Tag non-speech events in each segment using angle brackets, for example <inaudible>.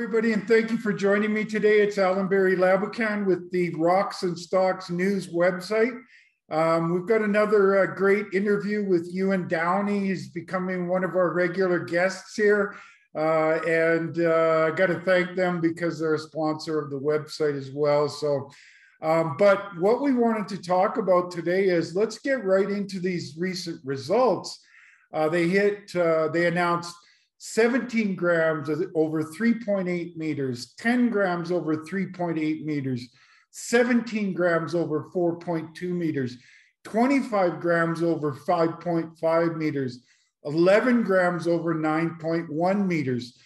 everybody, and thank you for joining me today. It's Allan Barry Laboucan with the Rocks and Stocks News website. Um, we've got another uh, great interview with Ewan Downey. He's becoming one of our regular guests here. Uh, and uh, I got to thank them because they're a sponsor of the website as well. So, um, but what we wanted to talk about today is let's get right into these recent results. Uh, they hit, uh, they announced 17 grams over 3.8 meters, 10 grams over 3.8 meters, 17 grams over 4.2 meters, 25 grams over 5.5 meters, 11 grams over 9.1 meters.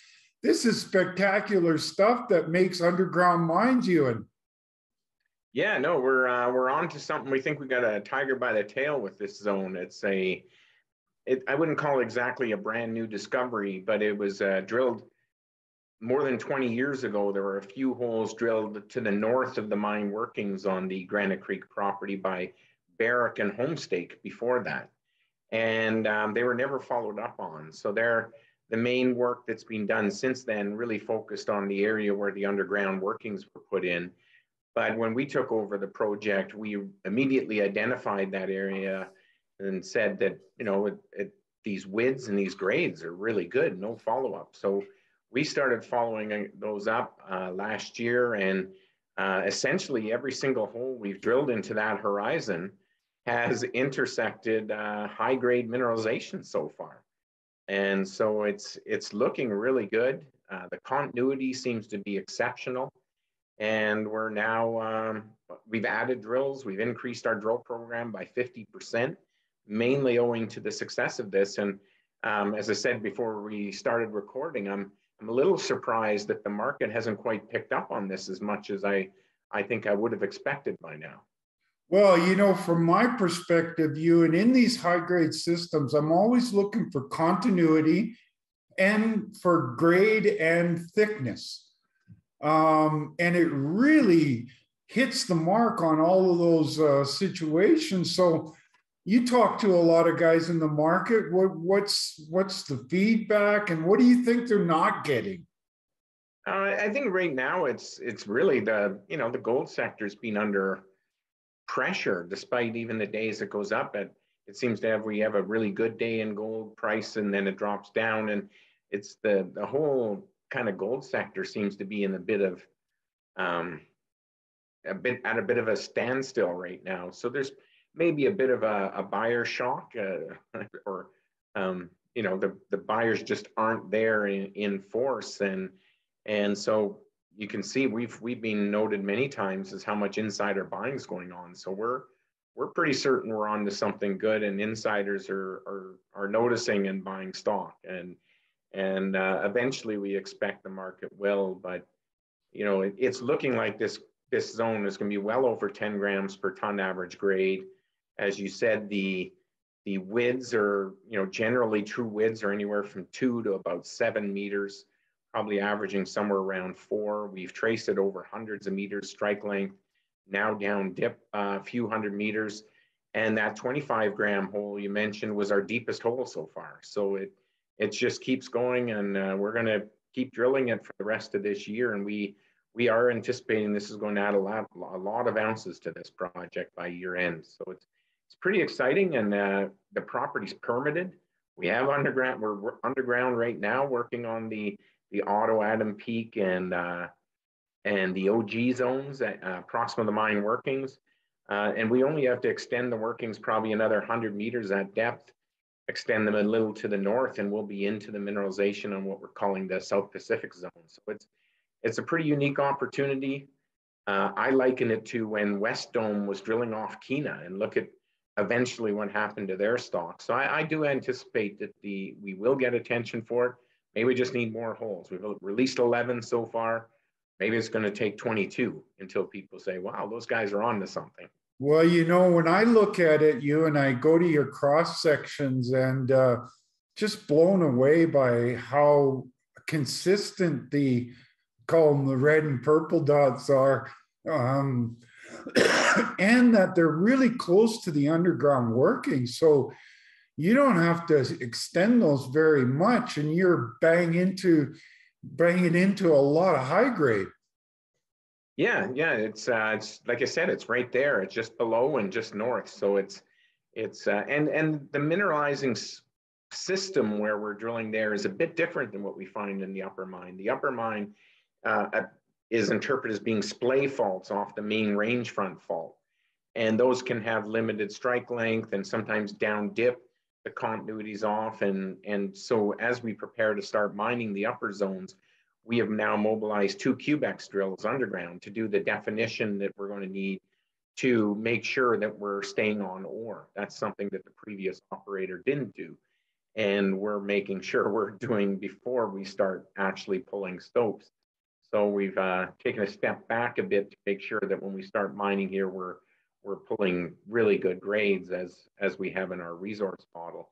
This is spectacular stuff that makes underground mines, Ewan. Yeah, no, we're uh, we're on to something. We think we got a tiger by the tail with this zone. It's a it, I wouldn't call it exactly a brand new discovery, but it was uh, drilled more than 20 years ago. There were a few holes drilled to the north of the mine workings on the Granite Creek property by Barrick and Homestake before that. And um, they were never followed up on. So they're, the main work that's been done since then really focused on the area where the underground workings were put in. But when we took over the project, we immediately identified that area and said that you know it, it, these widths and these grades are really good, no follow up. So we started following those up uh, last year, and uh, essentially every single hole we've drilled into that horizon has intersected uh, high grade mineralization so far, and so it's it's looking really good. Uh, the continuity seems to be exceptional, and we're now um, we've added drills. We've increased our drill program by fifty percent mainly owing to the success of this. And um, as I said before we started recording, I'm I'm a little surprised that the market hasn't quite picked up on this as much as I I think I would have expected by now. Well, you know, from my perspective, Ewan in these high grade systems, I'm always looking for continuity and for grade and thickness. Um, and it really hits the mark on all of those uh, situations. So you talk to a lot of guys in the market. What, what's what's the feedback, and what do you think they're not getting? Uh, I think right now it's it's really the you know the gold sector's been under pressure, despite even the days it goes up. It it seems to have we have a really good day in gold price, and then it drops down, and it's the the whole kind of gold sector seems to be in a bit of um, a bit at a bit of a standstill right now. So there's maybe a bit of a, a buyer shock uh, <laughs> or um, you know the, the buyers just aren't there in, in force. And and so you can see we've we've been noted many times as how much insider buying is going on. So we're we're pretty certain we're on to something good and insiders are are, are noticing and buying stock. And and uh, eventually we expect the market will but you know it, it's looking like this this zone is going to be well over 10 grams per ton average grade as you said, the the widths are, you know, generally true widths are anywhere from two to about seven meters, probably averaging somewhere around four. We've traced it over hundreds of meters strike length, now down dip uh, a few hundred meters. And that 25 gram hole you mentioned was our deepest hole so far. So it it just keeps going and uh, we're going to keep drilling it for the rest of this year. And we we are anticipating this is going to add a lot, a lot of ounces to this project by year end. So it's it's pretty exciting and uh, the property's permitted. We have underground, we're, we're, underground right now working on the, the Otto Adam Peak and, uh, and the OG zones at uh, proximate the mine workings. Uh, and we only have to extend the workings probably another 100 meters at depth, extend them a little to the north, and we'll be into the mineralization on what we're calling the South Pacific zone. So it's, it's a pretty unique opportunity. Uh, I liken it to when Wesdome was drilling off Kiena and look at eventually what happened to their stock. So I, I, do anticipate that the we will get attention for it. Maybe we just need more holes. We've released 11 so far. Maybe it's going to take 22 until people say, wow, those guys are on to something. Well, you know, when I look at it, Ewan I go to your cross sections and uh, just blown away by how consistent the call them the red and purple dots are. Um, <coughs> and that they're really close to the underground working. So you don't have to extend those very much, and you're bang into it into a lot of high grade. Yeah, yeah, it's uh, it's like I said, it's right there. It's just below and just north. So it's it's uh, and and the mineralizing system where we're drilling there is a bit different than what we find in the upper mine. The upper mine uh, is interpreted as being splay faults off the main range front fault. And those can have limited strike length and sometimes down dip, the continuity's off. And, and so as we prepare to start mining the upper zones, we have now mobilized two Cubex drills underground to do the definition that we're going to need to make sure that we're staying on ore. That's something that the previous operator didn't do. And we're making sure we're doing before we start actually pulling stopes. So we've uh, taken a step back a bit to make sure that when we start mining here, we're we're pulling really good grades as as we have in our resource model.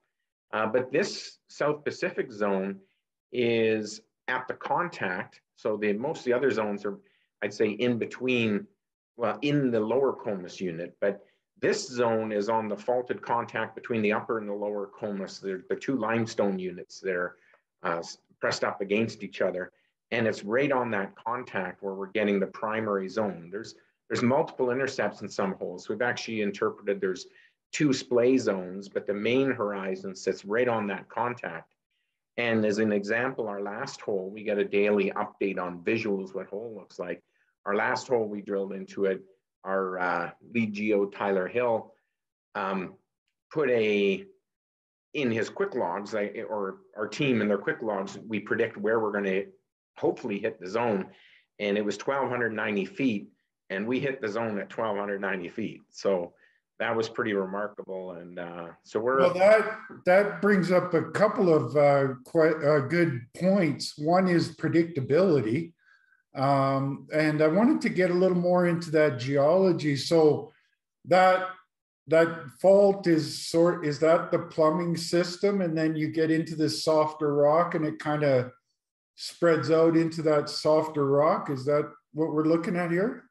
Uh, but this South Pacific zone is at the contact. So the most of the other zones are, I'd say, in between, well, in the lower Comus unit. But this zone is on the faulted contact between the upper and the lower Comus. They're the two limestone units that are uh, pressed up against each other. And it's right on that contact where we're getting the primary zone. There's there's multiple intercepts in some holes. We've actually interpreted there's two splay zones, but the main horizon sits right on that contact. And as an example, our last hole, we get a daily update on visuals, what hole looks like. Our last hole we drilled into it, our uh, lead geo Tyler Hill um, put a in his quick logs, or our team in their quick logs, we predict where we're going to hopefully hit the zone. And it was 1,290 feet, and we hit the zone at 1,290 feet. So that was pretty remarkable. And uh, so we're well. That that brings up a couple of uh, quite uh, good points. One is predictability, um, and I wanted to get a little more into that geology. So that that fault is sort is that the plumbing system, and then you get into this softer rock, and it kind of spreads out into that softer rock. Is that what we're looking at here?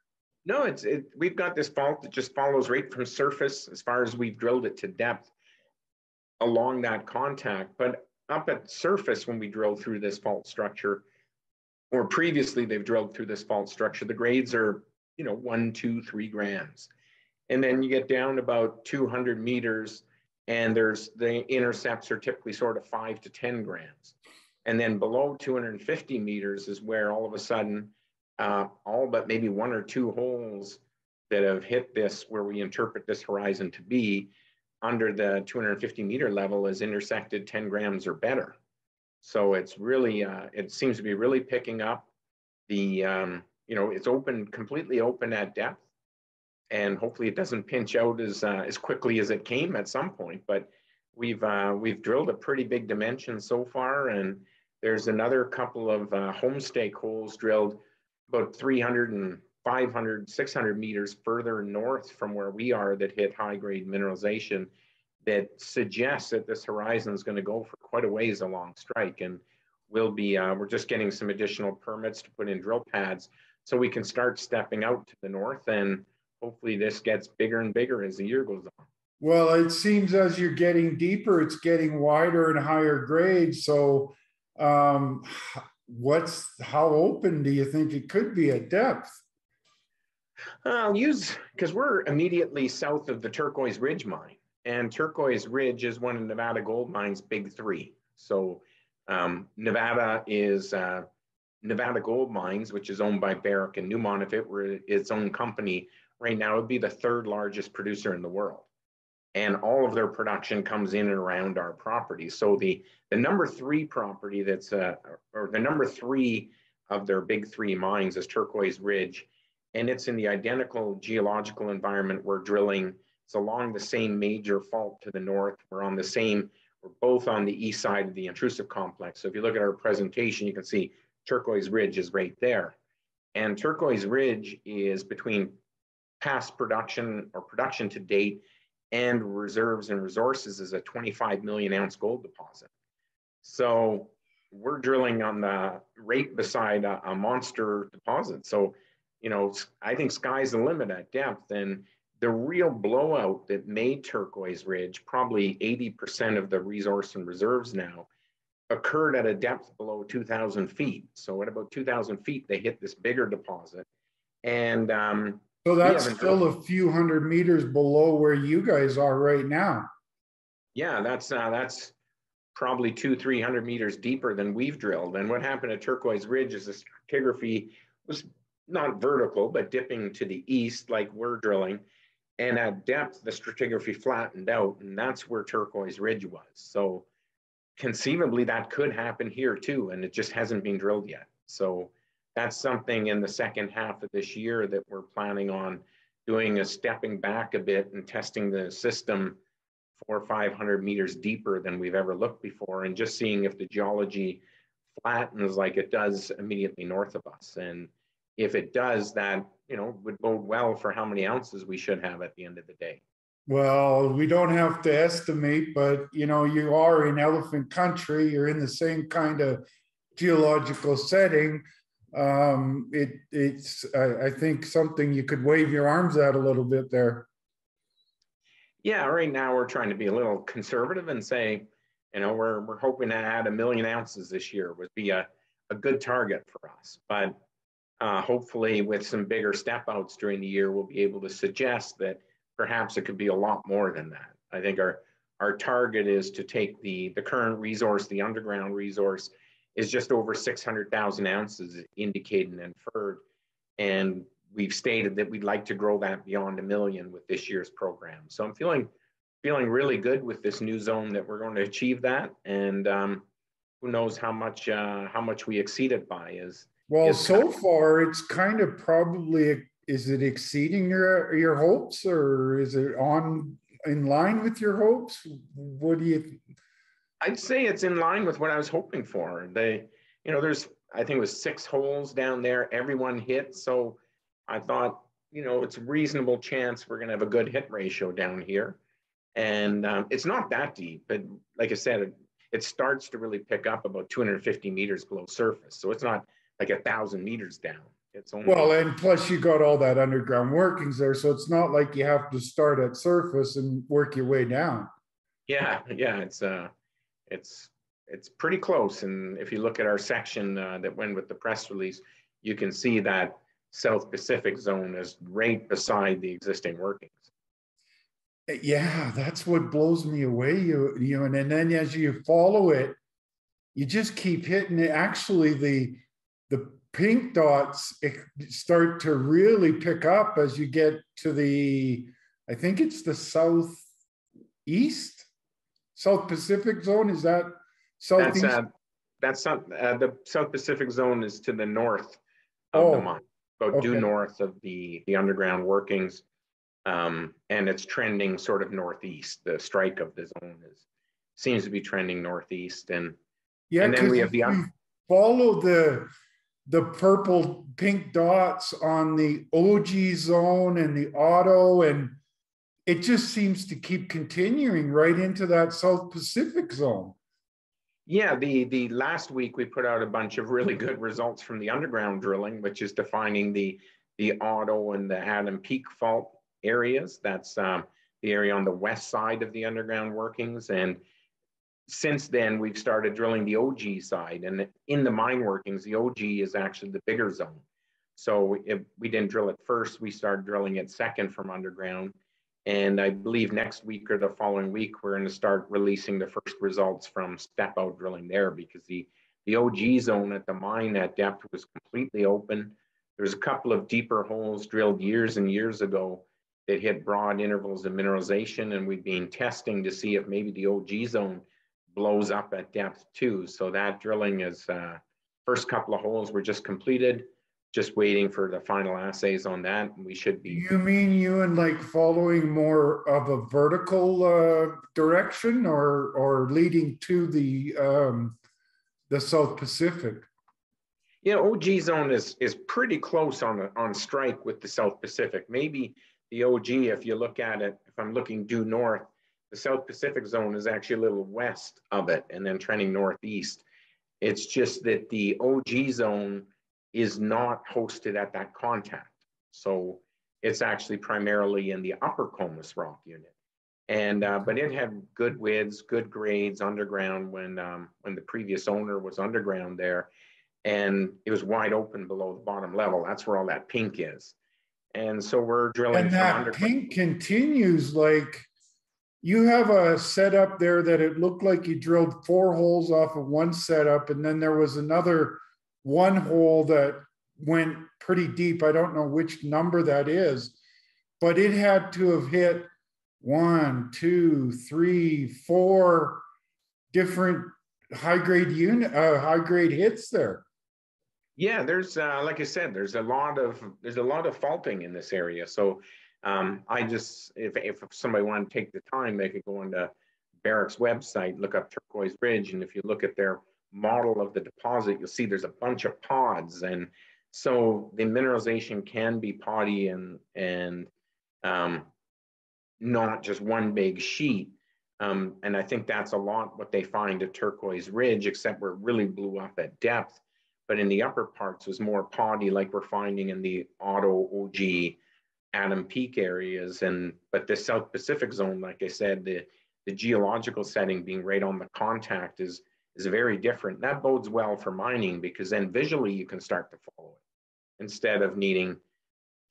No, it's it, we've got this fault that just follows right from surface as far as we've drilled it to depth along that contact. But up at surface, when we drill through this fault structure, or previously they've drilled through this fault structure, the grades are you know one, two, three grams, and then you get down about 200 meters, and there's the intercepts are typically sort of five to 10 grams. And then below 250 meters is where all of a sudden, uh, all but maybe one or two holes that have hit this, where we interpret this horizon to be under the 250 meter level is intersected 10 grams or better. So it's really, uh, it seems to be really picking up the, um, you know, it's open, completely open at depth. And hopefully it doesn't pinch out as, uh, as quickly as it came at some point. But we've, uh, we've drilled a pretty big dimension so far. And there's another couple of uh, homestake holes drilled about 300 and 500, 600 meters further north from where we are that hit high grade mineralization that suggests that this horizon is going to go for quite a ways along strike. And we'll be, uh, we're just getting some additional permits to put in drill pads so we can start stepping out to the north and hopefully this gets bigger and bigger as the year goes on. Well, it seems as you're getting deeper, it's getting wider and higher grade. So um, what's how open do you think it could be at depth? I'll use because we're immediately south of the Turquoise Ridge mine, and Turquoise Ridge is one of Nevada Gold Mine's big three. So um, Nevada is uh, Nevada Gold Mines, which is owned by Barrick and Newmont. If it were its own company right now, it would be the third largest producer in the world and all of their production comes in and around our property. So the the number three property that's uh, or the number three of their big three mines is Turquoise Ridge, and it's in the identical geological environment we're drilling. It's along the same major fault to the north. We're on the same. We're both on the east side of the intrusive complex. So if you look at our presentation, you can see Turquoise Ridge is right there, and Turquoise Ridge is between past production or production to date and reserves and resources is a 25 million ounce gold deposit. So we're drilling on the right beside a, a, monster deposit. So, you know, I think sky's the limit at depth. And the real blowout that made Turquoise Ridge, probably 80% of the resource and reserves now, occurred at a depth below 2,000 feet. So at about 2,000 feet, they hit this bigger deposit. And um, so that's still a few hundred meters below where you guys are right now. Yeah, that's uh, that's probably two, 300 meters deeper than we've drilled. And what happened at Turquoise Ridge is the stratigraphy was not vertical, but dipping to the east like we're drilling. And at depth, the stratigraphy flattened out, and that's where Turquoise Ridge was. So conceivably, that could happen here too, and it just hasn't been drilled yet. So that's something in the second half of this year that we're planning on doing a stepping back a bit and testing the system four or 500 meters deeper than we've ever looked before and just seeing if the geology flattens like it does immediately north of us. And if it does, that you know would bode well for how many ounces we should have at the end of the day. Well, we don't have to estimate, but you know, you are in elephant country. You're in the same kind of geological setting. Um, it, it's, I, I think, something you could wave your arms at a little bit there. Yeah, right now we're trying to be a little conservative and say, you know, we're we're hoping to add a million ounces this year would be a, a good target for us. But uh, hopefully, with some bigger step outs during the year, we'll be able to suggest that perhaps it could be a lot more than that. I think our our target is to take the the current resource, the underground resource, is just over 600,000 ounces indicated and inferred, and we've stated that we'd like to grow that beyond a million with this year's program. So I'm feeling feeling really good with this new zone that we're going to achieve that, and um, who knows how much uh, how much we exceed it by is. Well, is so far it's kind of probably is it exceeding your your hopes or is it on in line with your hopes? What do you? I'd say it's in line with what I was hoping for. They, you know, there's I think it was six holes down there. Everyone hit, so I thought, you know, it's a reasonable chance we're going to have a good hit ratio down here. And um, it's not that deep, but like I said, it, it, starts to really pick up about 250 meters below surface. So it's not like a thousand meters down. It's only well, and plus you got all that underground workings there, so it's not like you have to start at surface and work your way down. Yeah, yeah, it's uh, it's it's pretty close. And if you look at our section uh, that went with the press release, you can see that South Pacific zone is right beside the existing workings. Yeah, that's what blows me away. You, you and, and then as you follow it, you just keep hitting it. Actually, the the pink dots start to really pick up as you get to the, I think it's the southeast, South Pacific zone. Is that southeast? That's, uh, that's not, uh, the South Pacific zone is to the north of oh. the mine about okay. due north of the, the underground workings. Um, and it's trending sort of northeast. The strike of the zone is seems to be trending northeast. And yeah, and then we have the follow the the purple pink dots on the OG zone and the auto and it just seems to keep continuing right into that South Pacific zone. Yeah, the the last week we put out a bunch of really good results from the underground drilling, which is defining the the Otto and the Adam Peak fault areas. That's um, the area on the west side of the underground workings. And since then, we've started drilling the OG side. And in the mine workings, the OG is actually the bigger zone. So if we didn't drill it first, we started drilling it second from underground. And I believe next week or the following week, we're going to start releasing the first results from step out drilling there because the, the OG zone at the mine at depth was completely open. There's a couple of deeper holes drilled years and years ago that hit broad intervals of mineralization. And we've been testing to see if maybe the OG zone blows up at depth too. So that drilling is uh, first couple of holes were just completed just waiting for the final assays on that. We should be. You mean Ewan like following more of a vertical uh, direction, or or leading to the um, the South Pacific? Yeah, OG zone is is pretty close on on strike with the South Pacific. Maybe the OG, if you look at it, if I'm looking due north, the South Pacific zone is actually a little west of it, and then trending northeast. It's just that the OG zone is not hosted at that contact. So it's actually primarily in the upper Comus rock unit. And uh, but it had good widths, good grades underground when um, when the previous owner was underground there, and it was wide open below the bottom level. That's where all that pink is. And so we're drilling. And that pink continues like you have a setup there that it looked like you drilled four holes off of one setup, and then there was another one hole that went pretty deep. I don't know which number that is, but it had to have hit one, two, three, four different high grade unit, uh, high grade hits there. Yeah, there's uh, like I said, there's a lot of there's a lot of faulting in this area. So um, I just if if somebody wanted to take the time, they could go on into Barrick's website, look up Turquoise Ridge, and if you look at their model of the deposit, you'll see there's a bunch of pods, and so the mineralization can be poddy and and um, not just one big sheet. Um, and I think that's a lot what they find at Turquoise Ridge, except where it really blew up at depth. But in the upper parts was more poddy, like we're finding in the Otto OG Adam Peak areas. And but the South Pacific zone, like I said, the the geological setting being right on the contact is is very different. That bodes well for mining because then visually you can start to follow it instead of needing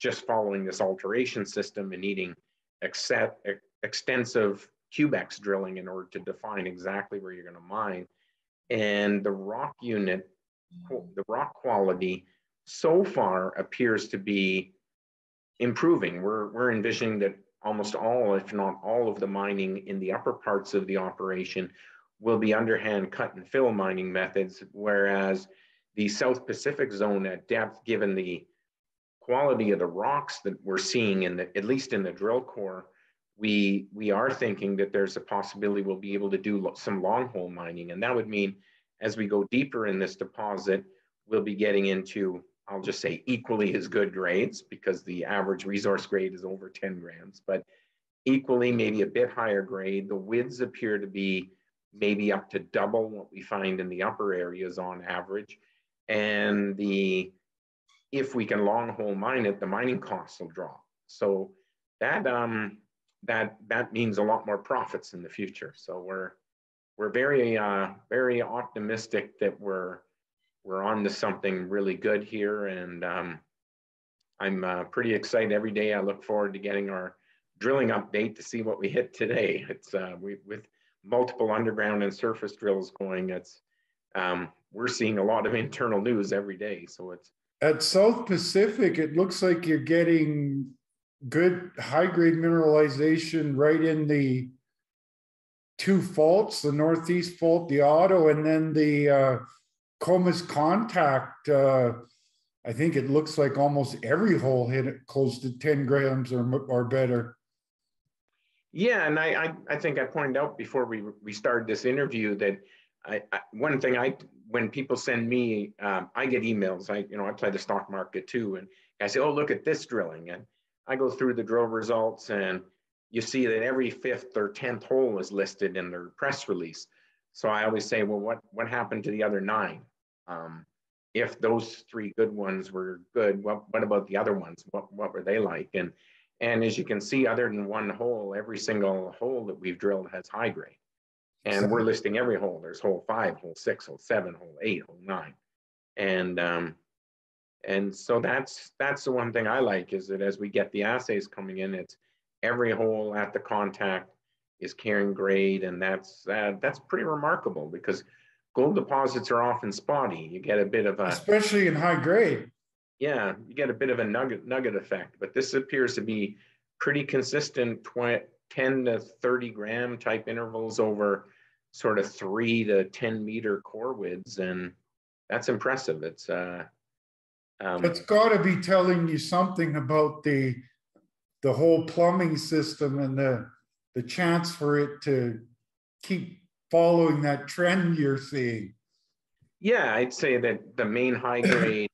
just following this alteration system and needing accept, extensive cubex drilling in order to define exactly where you're going to mine. And the rock unit, the rock quality so far appears to be improving. We're, we're envisioning that almost all, if not all of the mining in the upper parts of the operation will be underhand cut and fill mining methods, whereas the South Pacific zone at depth, given the quality of the rocks that we're seeing in the, at least in the drill core, we, we are thinking that there's a possibility we'll be able to do some long hole mining. And that would mean as we go deeper in this deposit, we'll be getting into, I'll just say equally as good grades because the average resource grade is over 10 grams, but equally maybe a bit higher grade. The widths appear to be maybe up to double what we find in the upper areas on average. And the if we can long hole mine it, the mining costs will drop. So that um, that that means a lot more profits in the future. So we're we're very uh, very optimistic that we're we're on to something really good here, and um, I'm uh, pretty excited every day. I look forward to getting our drilling update to see what we hit today. It's uh, we with multiple underground and surface drills going. It's um, we're seeing a lot of <laughs> internal news every day, so it's at South Pacific, it looks like you're getting good high grade mineralization right in the two faults the Northeast fault, the Otto, and then the uh, Comus contact. Uh, I think it looks like almost every hole hit it close to 10 grams or, or better. Yeah, and I, I, I think I pointed out before we, we started this interview that I, I, one thing I when people send me, um, I get emails. I you know I play the stock market too, and I say, oh look at this drilling, and I go through the drill results, and you see that every fifth or tenth hole is listed in their press release. So I always say, well, what what happened to the other nine? Um, if those three good ones were good, what what about the other ones? What what were they like? And and as you can see, other than one hole, every single hole that we've drilled has high grade. And we're listing every hole. There's hole five, hole six, hole seven, hole eight, hole nine. And um, and so that's that's the one thing I like is that as we get the assays coming in, it's every hole at the contact is carrying grade, and that's uh, that's pretty remarkable because gold deposits are often spotty. You get a bit of a especially in high grade. Yeah, you get a bit of a nugget nugget effect, but this appears to be pretty consistent 20, 10 to 30 gram type intervals over sort of three to 10 meter core widths. And that's impressive. It's, uh, um, it's got to be telling you something about the, the whole plumbing system and the, the chance for it to keep following that trend you're seeing. Yeah, I'd say that the main high grade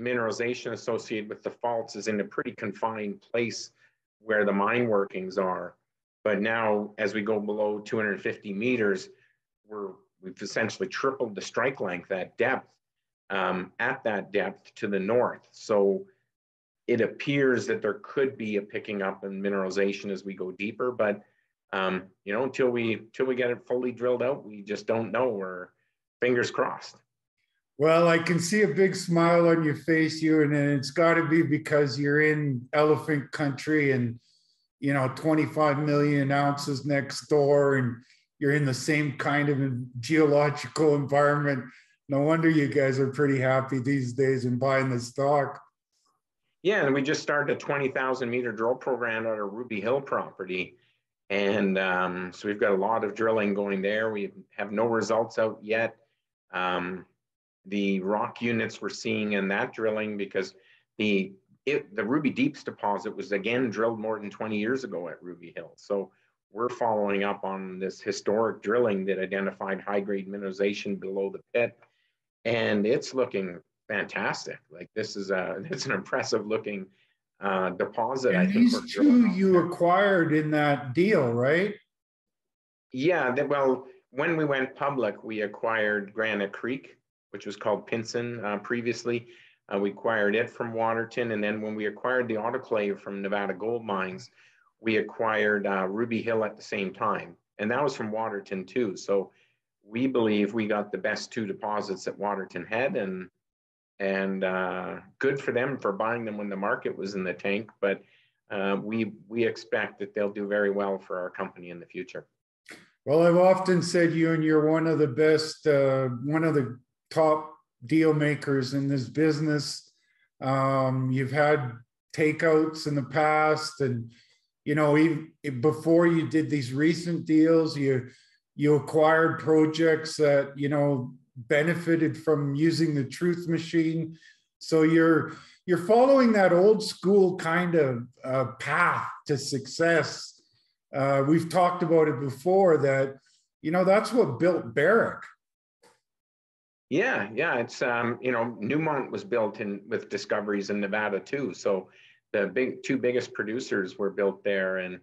mineralization associated with the faults is in a pretty confined place where the mine workings are. But now, as we go below 250 meters, we're we've essentially tripled the strike length at depth um, at that depth to the north. So it appears that there could be a picking up in mineralization as we go deeper, but um, you know, until we until we get it fully drilled out, we just don't know. We're fingers crossed. Well, I can see a big smile on your face, you, and it's got to be because you're in elephant country and you know 25 million ounces next door, and you're in the same kind of geological environment. No wonder you guys are pretty happy these days in buying the stock. Yeah, and we just started a 20,000 meter drill program at our Ruby Hill property. And um, so we've got a lot of drilling going there. We have no results out yet. Um, the rock units we're seeing in that drilling because the it, the Ruby Deeps deposit was again drilled more than 20 years ago at Ruby Hill. So we're following up on this historic drilling that identified high grade mineralization below the pit. And it's looking fantastic. Like this is a <laughs> it's an impressive looking uh, deposit. And I think these two you acquired in that deal, right? Yeah. That, well, when we went public, we acquired Granite Creek, which was called Pinson uh, previously. Uh, we acquired it from Waterton. And then when we acquired the autoclave from Nevada Gold Mines, we acquired uh, Ruby Hill at the same time. And that was from Waterton too. So we believe we got the best two deposits that Waterton had and and uh, good for them for buying them when the market was in the tank. But uh, we we expect that they'll do very well for our company in the future. Well, I've often said Ewan you're one of the best, uh, one of the top deal makers in this business. Um, you've had takeouts in the past, and you know, even before you did these recent deals, you you acquired projects that you know benefited from using the truth machine. So you're you're following that old school kind of uh, path to success. Uh, we've talked about it before that you know that's what built Barrick yeah, yeah, it's um, you know, Newmont was built in with discoveries in Nevada too. So the big two biggest producers were built there, and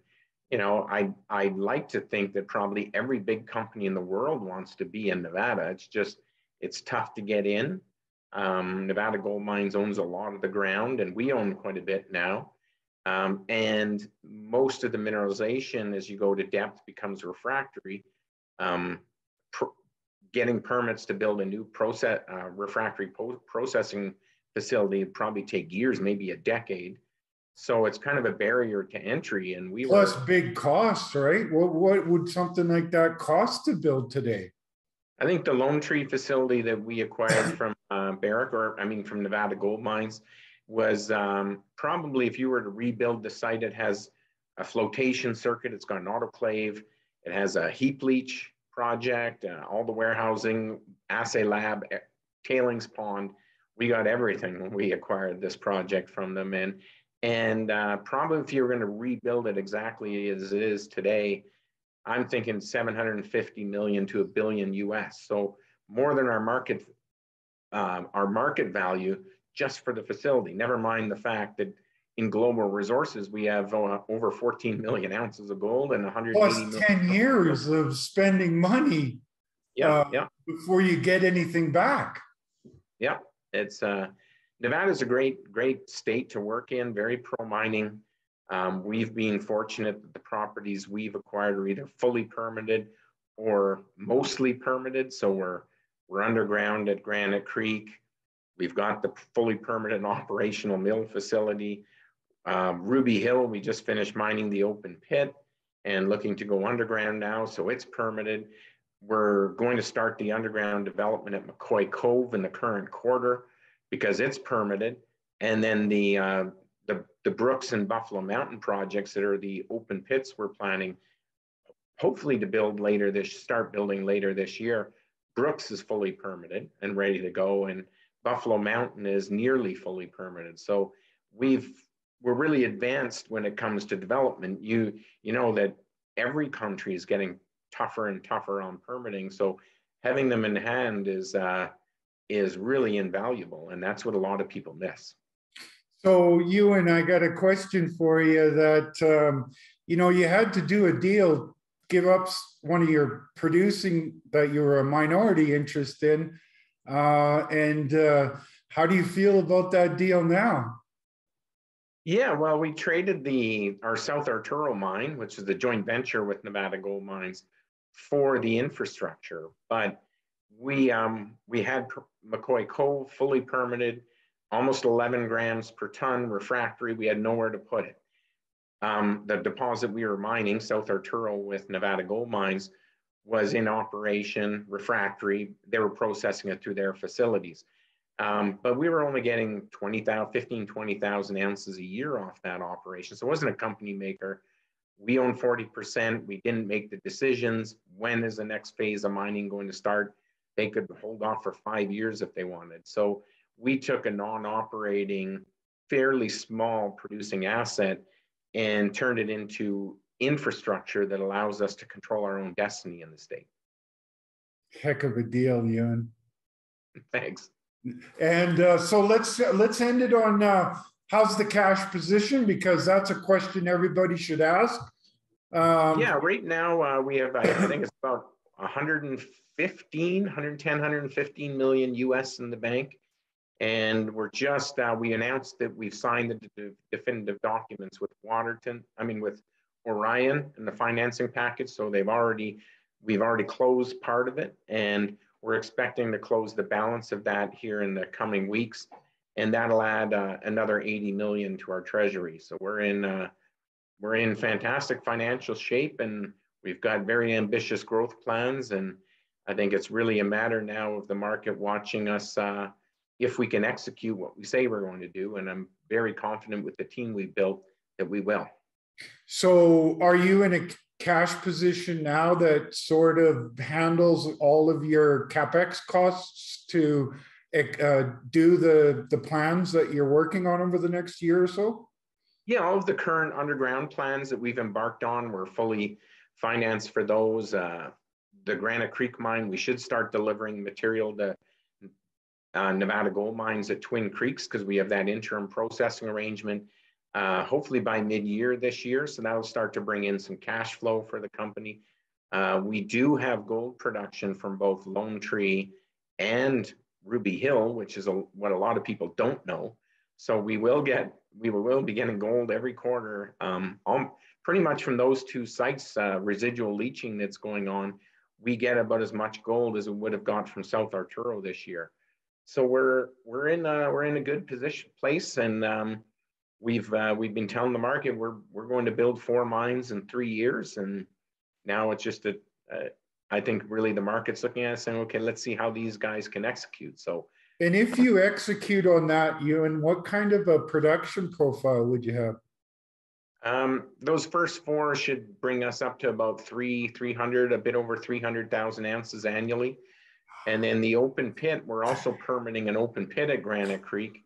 you know, I I like to think that probably every big company in the world wants to be in Nevada. It's just it's tough to get in. Um, Nevada Gold Mines owns a lot of the ground, and we own quite a bit now. Um, and most of the mineralization, as you go to depth, becomes refractory. Um, getting permits to build a new process uh, refractory processing facility would probably take years, maybe a decade. So it's kind of a barrier to entry. And we plus were, big costs, right? What what would something like that cost to build today? I think the Lone Tree facility that we acquired from uh, Barrick, or I mean from Nevada Gold Mines, was um, probably if you were to rebuild the site, it has a flotation circuit, it's got an autoclave, it has a heap leach project, uh, all the warehousing, assay lab, tailings pond. We got everything when we acquired this project from them. And, and uh, probably if you were going to rebuild it exactly as it is today, I'm thinking 750 million to a billion US. So more than our market, uh, our market value just for the facility. Never mind the fact that in global resources, we have uh, over 14 million ounces of gold and 100 plus 10 years of spending money. Yeah, uh, yeah. Before you get anything back. Yeah, it's uh, Nevada is a great, great state to work in. Very pro mining. Um, we've been fortunate that the properties we've acquired are either fully permitted or mostly permitted. So we're we're underground at Granite Creek. We've got the fully permitted <laughs> operational mill facility. Um, Ruby Hill, we just finished mining the open pit and looking to go underground now, so it's permitted. We're going to start the underground development at McCoy Cove in the current quarter because it's permitted. And then the, uh, the, the Brooks and Buffalo Mountain projects that are the open pits we're planning, hopefully to build later this, start building later this year. Brooks is fully permitted and ready to go, and Buffalo Mountain is nearly fully permitted. So we've we're really advanced when it comes to development. You you know that every country is getting tougher and tougher on permitting. So having them in hand is uh, is really invaluable, and that's what a lot of people miss. So Ewan I got a question for you that um, you know you had to do a deal, give up one of your producing that you were a minority interest in, uh, and uh, how do you feel about that deal now? Yeah, well, we traded the our South Arturo mine, which is the joint venture with Nevada Gold Mines, for the infrastructure. But we um, we had McCoy Cove fully permitted, almost 11 grams per ton refractory. We had nowhere to put it. Um, the deposit we were mining, South Arturo with Nevada Gold Mines, was in operation, refractory. They were processing it through their facilities. Um, but we were only getting 20,000, 15, 20,000 ounces a year off that operation. So it wasn't a company maker. We own 40%. We didn't make the decisions. When is the next phase of mining going to start? They could hold off for five years if they wanted. So we took a non operating, fairly small producing asset and turned it into infrastructure that allows us to control our own destiny in the state. Heck of a deal, Ewan. <laughs> Thanks. And uh, so let's let's end it on uh, how's the cash position because that's a question everybody should ask. Um, yeah, right now uh, we have I think it's about 115, 110, 115 million US in the bank, and we're just uh, we announced that we've signed the definitive documents with Waterton. I mean with Orion and the financing package. So they've already we've already closed part of it and we're expecting to close the balance of that here in the coming weeks, and that'll add uh, another 80 million to our treasury. So we're in uh, we're in fantastic financial shape, and we've got very ambitious growth plans. And I think it's really a matter now of the market watching us uh, if we can execute what we say we're going to do. And I'm very confident with the team we built that we will. So, are you in a cash position now that sort of handles all of your capex costs to uh, do the the plans that you're working on over the next year or so? Yeah, all of the current underground plans that we've embarked on, we're fully financed for those. Uh, the Granite Creek mine, we should start delivering material to uh, Nevada Gold Mines at Twin Creeks because we have that interim processing arrangement uh, hopefully by mid-year this year. So that'll start to bring in some cash flow for the company. Uh, we do have gold production from both Lone Tree and Ruby Hill, which is a, what a lot of people don't know. So we will get, we will be getting gold every quarter, um, um, pretty much from those two sites, uh, residual leaching that's going on. We get about as much gold as we would have got from South Arturo this year. So we're we're in a, we're in a good position place, and um, we've uh, we've been telling the market we're we're going to build four mines in three years, and now it's just a, uh, I think really the market's looking at it saying, okay, let's see how these guys can execute. So. And if you execute on that, Ewan what kind of a production profile would you have? Um, those first four should bring us up to about three, 300, a bit over 300,000 ounces annually. And then the open pit, we're also permitting an open pit at Granite Creek.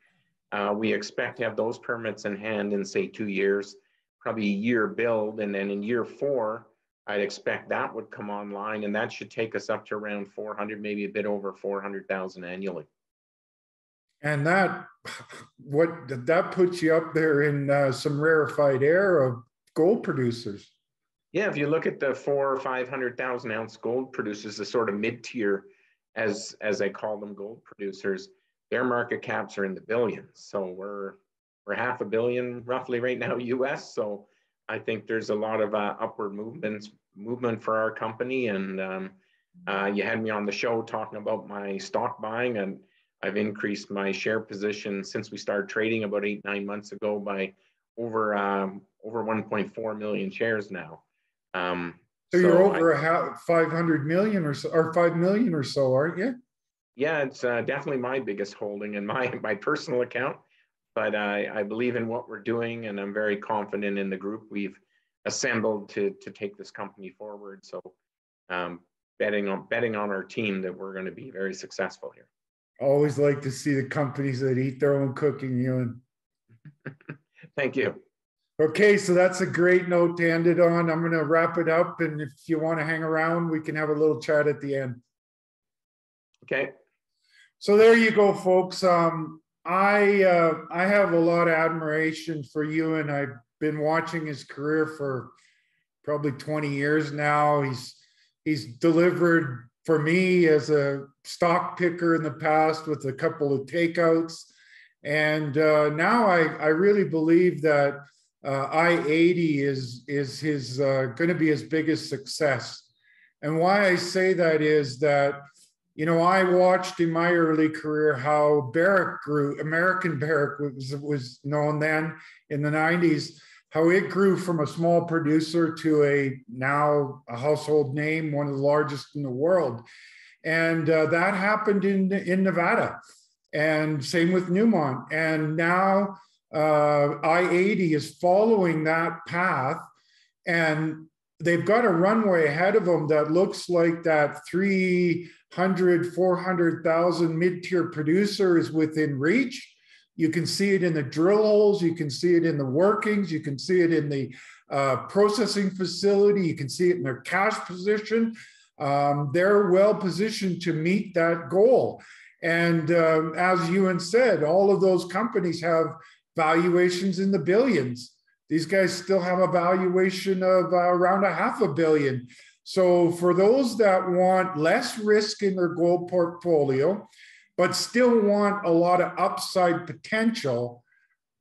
Uh, we expect to have those permits in hand in say two years, probably a year build. And then in year four, I'd expect that would come online and that should take us up to around 400, maybe a bit over 400,000 annually. And that, what that puts you up there in uh, some rarefied air of gold producers. Yeah, if you look at the four or 500,000 ounce gold producers, the sort of mid tier, as, as I call them, gold producers, their market caps are in the billions. So we're we're half a billion roughly right now <laughs> US. So I think there's a lot of uh, upward movements movement for our company. And um, uh, you had me on the show talking about my stock buying, and I've increased my share position since we started trading about eight nine months ago by over um, over 1.4 million shares now. Um, so, so you're over I, a half, 500 million or so, or 5 million or so, aren't you? Yeah, it's uh, definitely my biggest holding in my <laughs> my personal account. But I, I believe in what we're doing, and I'm very confident in the group we've assembled to to take this company forward. So, um, betting on betting on our team that we're going to be very successful here. Always like to see the companies that eat their own cooking, Ewan. <laughs> Thank you. Okay, so that's a great note to end it on. I'm going to wrap it up, and if you want to hang around, we can have a little chat at the end. Okay. So there you go, folks. Um, I uh, I have a lot of admiration for you, and I've been watching his career for probably 20 years now. He's he's delivered for me as a stock picker in the past with a couple of takeouts, And uh, now I, I really believe that uh, I-80 is, is his uh, going to be his biggest success. And why I say that is that, you know, I watched in my early career how Barrick grew, American Barrick was, was known then in the 90s, how it grew from a small producer to a now a household name, one of the largest in the world. And uh, that happened in, in Nevada. And same with Newmont. And now uh, I-80 is following that path. And they've got a runway ahead of them that looks like that 300, 400,000 mid tier producers within reach. You can see it in the drill holes, you can see it in the workings, you can see it in the uh, processing facility, you can see it in their cash position. Um, they're well positioned to meet that goal. And um, as Ewan said, all of those companies have valuations in the billions. These guys still have a valuation of uh, around a half a billion. So for those that want less risk in their gold portfolio, but still want a lot of upside potential,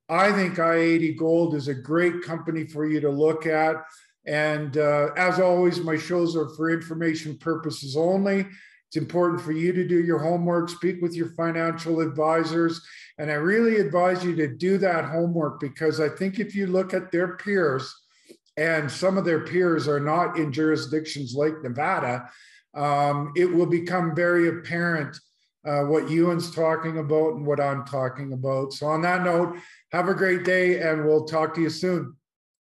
I think I-80 Gold is a great company for you to look at. And uh, as always, my shows are for information purposes only. It's important for you to do your homework, speak with your financial advisors. And I really advise you to do that homework because I think if you look at their peers, and some of their peers are not in jurisdictions like Nevada, um, it will become very apparent uh, what Ewan's talking about and what I'm talking about. So, on that note, have a great day and we'll talk to you soon.